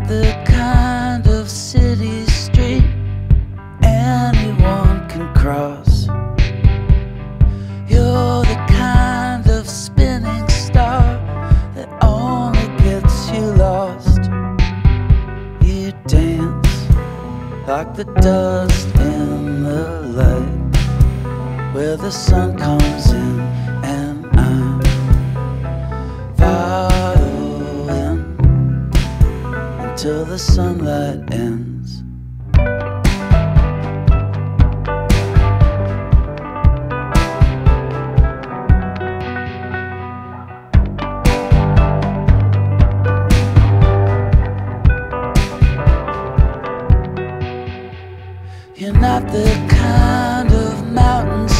the kind of city street anyone can cross. You're the kind of spinning star that only gets you lost. You dance like the dust in the light where the sun comes in. The sunlight ends. You're not the kind of mountain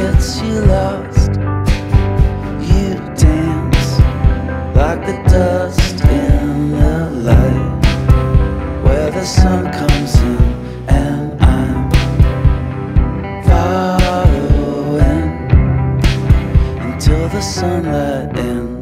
gets you lost. You dance like the dust in the light where the sun comes in and I'm ends.